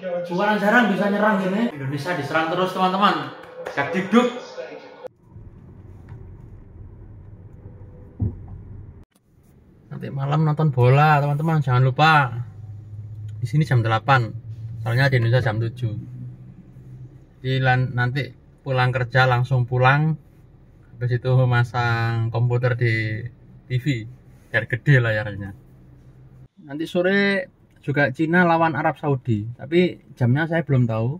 Bukan jarang bisa nyerang gini. Indonesia diserang terus teman-teman. Gak diduk. Nanti malam nonton bola teman-teman jangan lupa. Di sini jam 8. Soalnya di Indonesia jam 7. Jadi nanti pulang kerja langsung pulang. Habis itu masang komputer di TV biar gede layarnya. Nanti sore juga Cina lawan Arab Saudi. Tapi jamnya saya belum tahu.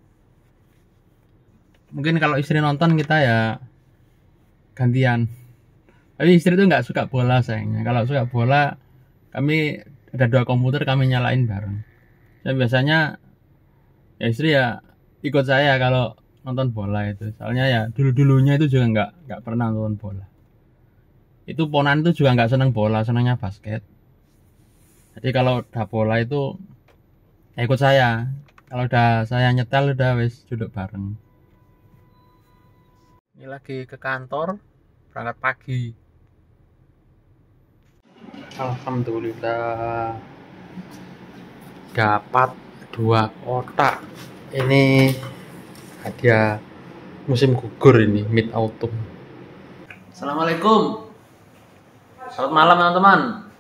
Mungkin kalau istri nonton kita ya gantian. Tapi istri itu nggak suka bola sayangnya. Kalau suka bola kami ada dua komputer kami nyalain bareng. Dan biasanya ya istri ya ikut saya kalau nonton bola itu. Soalnya ya dulu dulunya itu juga nggak nggak pernah nonton bola. Itu ponan itu juga nggak seneng bola senangnya basket jadi kalau udah bola itu ya ikut saya. Kalau udah saya nyetel udah wes duduk bareng. Ini lagi ke kantor berangkat pagi. Alhamdulillah. Dapat dua kotak ini hadiah musim gugur ini mid autumn. Assalamualaikum. Selamat malam teman-teman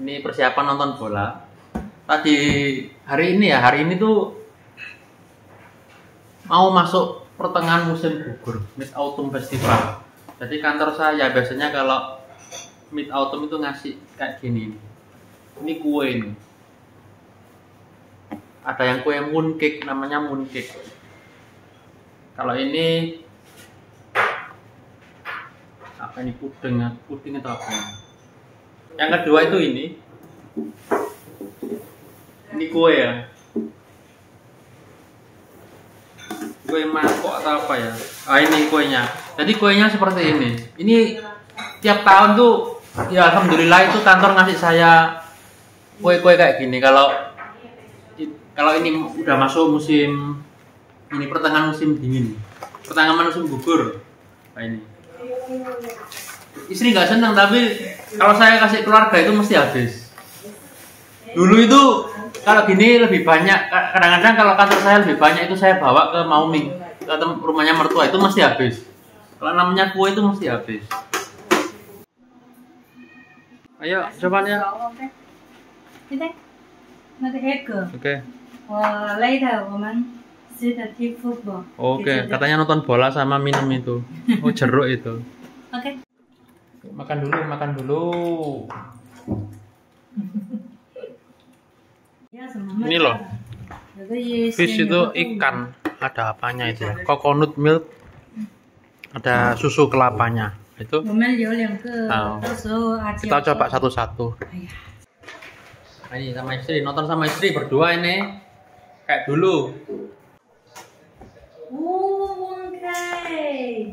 ini persiapan nonton bola. Tadi hari ini ya hari ini tuh mau masuk pertengahan musim gugur mid autumn festival. Jadi kantor saya biasanya kalau mid autumn itu ngasih kayak gini. Ini kue ini. Ada yang kue mooncake namanya mooncake. Kalau ini apa ini puding puding atau apa yang kedua itu ini. Ini kue ya. Kue mangkok atau apa ya? Ah ini kuenya. Jadi kuenya seperti ini. Ini tiap tahun tuh ya alhamdulillah itu kantor ngasih saya kue-kue kayak gini. Kalau kalau ini udah masuk musim ini pertengahan musim dingin. Pertengahan musim gugur. Nah ini. Istri nggak senang tapi kalau saya kasih keluarga itu mesti habis dulu itu kalau gini lebih banyak kadang-kadang kalau kantor saya lebih banyak itu saya bawa ke Mauming ke rumahnya mertua itu mesti habis kalau namanya kue itu mesti habis ayo coba ya oke Oke, katanya nonton bola sama minum itu. Oh, jeruk itu. Oke. Okay. Makan dulu, makan dulu. Ini loh. Fish itu ikan. Ada apanya itu? Coconut milk. Ada susu kelapanya. Itu. Nah, kita coba satu-satu. Nah, ini sama istri, nonton sama istri berdua ini. Kayak dulu. Oh, okay.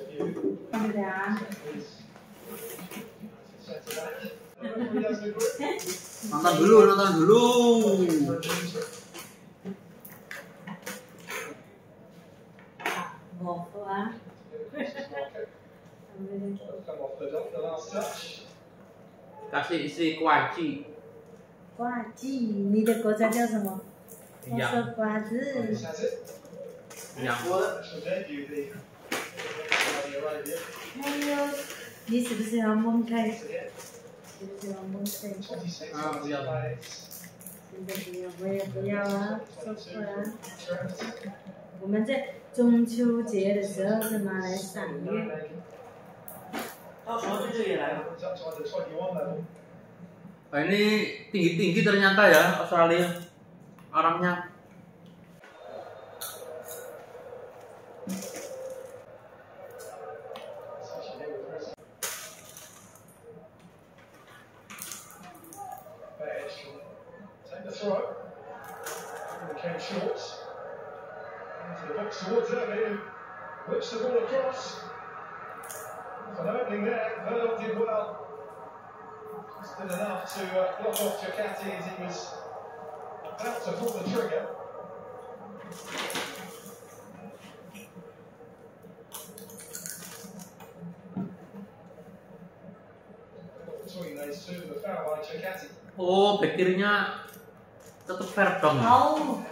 Nonton dulu, nonton dulu. Kasih istri kuaci. Kuaci, 你的国家叫什么？我说瓜子。养。还 有，你是不是要蒙开？啊，不要。现在不要，我也不要啊，说出来。我们在中秋节的时候是拿来赏月。到时候这个也来了。Nah, ini tinggi-tinggi ternyata ya Australia orangnya. Into the box towards Irving. Whips the ball across. An opening there. Vernon did well. Just did enough to uh, block off Giacatti as he was about to pull the trigger. Between those two, the foul by Giacatti. Oh, back kirinya tetap fair dong. Oh,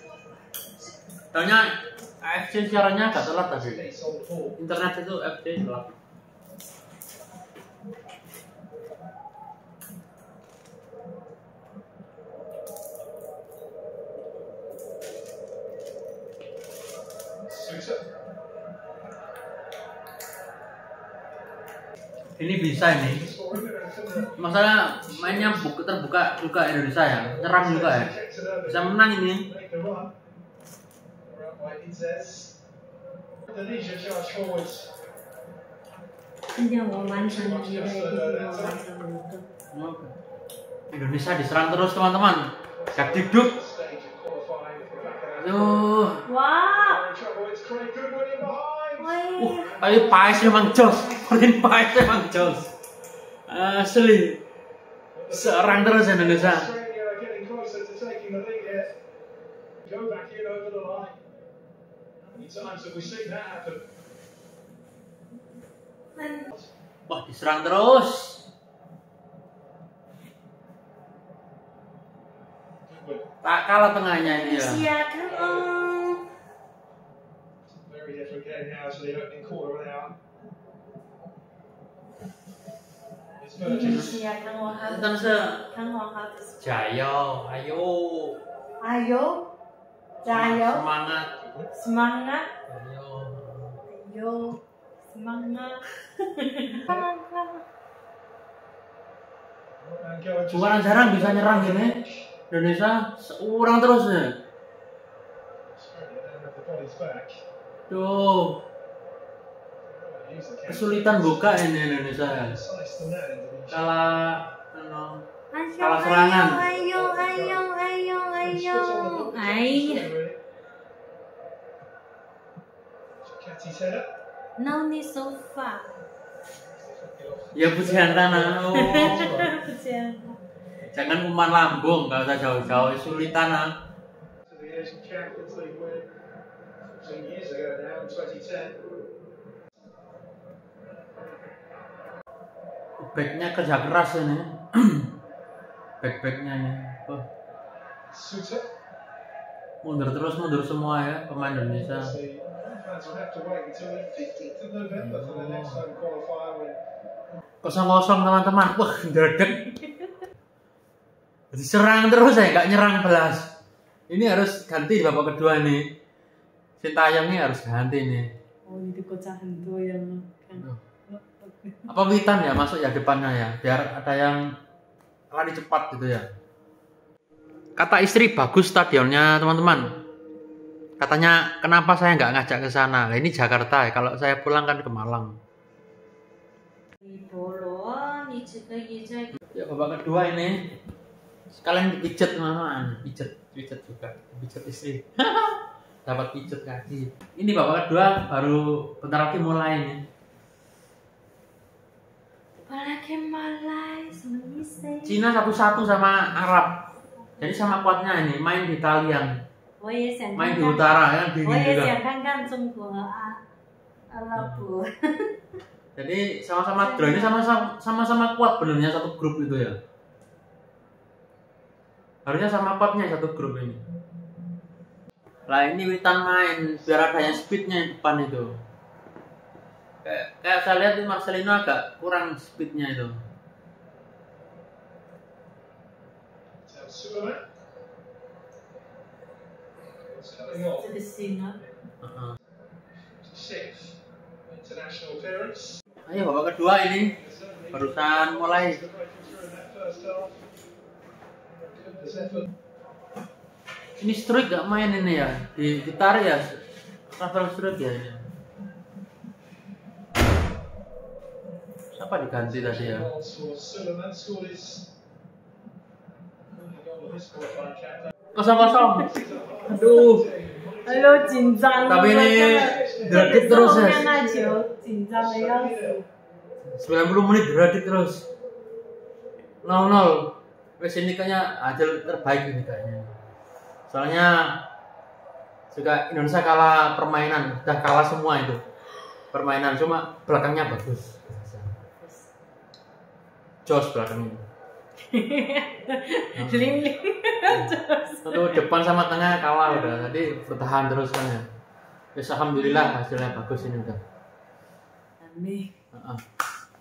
Taunya AFC siarannya agak telat tadi. Internet itu AFC telat. Ini bisa ini. Masalah mainnya buka terbuka juga Indonesia ya, nyerang juga ya. Bisa menang ini. Andiamo avanti Indonesia diserang terus teman-teman. Gak duduk. Aduh. Wah. Uh, tapi Paes memang jos. Perin Paes memang jos. Asli. Serang terus Indonesia. times we see that happen? Wah, diserang terus. Tak kalah tengahnya ini ya. Iya, Wahab. Kang ayo. Ayo. Jaya. Semangat semangat, Ayo. ayo, semangat. Bukan jarang bisa nyerang gini. Indonesia seorang terus ya. Tuh, kesulitan buka ini Indonesia ya. That, Indonesia. Kalah anu, Ayo, Salah serangan. ayo, ayo, ayo, ayo, ayo. Catty's header. No need so far. ya pujian tanah. Oh. 不见。Jangan umpan lambung, nggak usah jauh-jauh, ah. In 2010. Backnya kerja keras ini. Back-backnya ini. Oh, mundur terus, mundur semua ya pemain Indonesia kosong kosong teman-teman. Wah dadek diserang terus eh. ya nggak nyerang belas. Ini harus ganti di babak kedua nih si ini harus ganti nih oh itu kocah hantu yang kan. oh. apa witan ya? Masuk ya depannya ya? Biar ada yang lari cepat gitu ya? Kata istri bagus stadionnya teman-teman katanya kenapa saya nggak ngajak ke sana? Nah, ini Jakarta ya kalau saya pulang kan ke Malang. Ya babak kedua ini sekalian dipijat teman-teman pijat pijat juga. Pijat istri. Dapat pijat kaki ini babak kedua baru bentar lagi mulai nih Cina satu-satu sama Arab. Jadi sama kuatnya ini main di Italia 我也想 main 看 di 看， utara kan 我 dingin 也 juga. 想看看中国和阿阿拉伯。 Jadi sama-sama draw ini sama-sama sama-sama kuat benernya satu grup itu ya. Harusnya sama kuatnya satu grup ini. Lah ini Witan main biar ada yang speednya di depan itu. Kayak, kayak saya lihat ini Marcelino agak kurang speednya itu. So to the singer. Uh -huh. Ayo babak kedua ini barusan mulai. Ini strike gak main ini ya di gitar ya travel strike ya ini. Siapa diganti tadi ya? Kosong kosong. Aduh. Halo Jinjang. Tapi ini gratis terus ya? ya. Sembilan puluh menit gratis terus. 0-0. Wes ini kayaknya hasil terbaik ini kayaknya. Soalnya juga Indonesia kalah permainan, udah kalah semua itu. Permainan cuma belakangnya bagus. Jos belakangnya. Hmm. Jeling-jeling. Satu depan sama tengah kawal udah. tadi bertahan terus kan ya. Terus alhamdulillah hmm. hasilnya bagus ini udah. Amin. Uh -uh.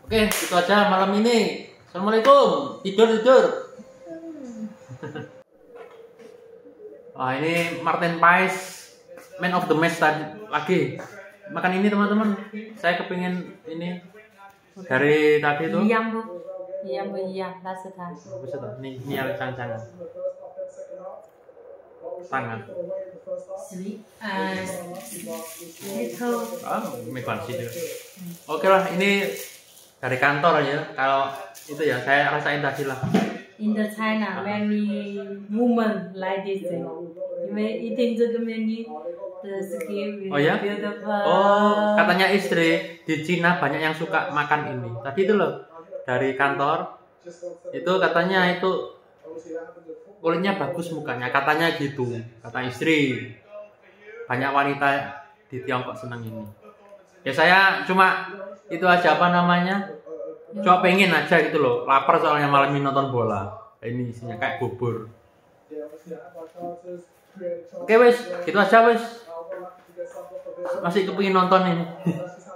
Oke, itu aja malam ini. Assalamualaikum. Tidur tidur. Wah, ini Martin Pais man of the match tadi lagi. Makan ini teman-teman. Saya kepingin ini dari tadi tuh Iya, Bu. Iya iya uh, ah, Oke lah ini dari kantor ya. Kalau itu ya saya rasain tadi lah. In the China, many women like this. Eating the oh, ya? Oh, katanya istri di Cina banyak yang suka makan ini. Tadi itu loh dari kantor itu katanya itu kulitnya bagus mukanya, katanya gitu. Kata istri. Banyak wanita di Tiongkok senang ini. Ya saya cuma itu aja apa namanya? Cuma pengen aja gitu loh. Lapar soalnya malam ini nonton bola. Ini isinya kayak bubur. Oke wes, gitu aja wes. Masih kepingin nonton ini.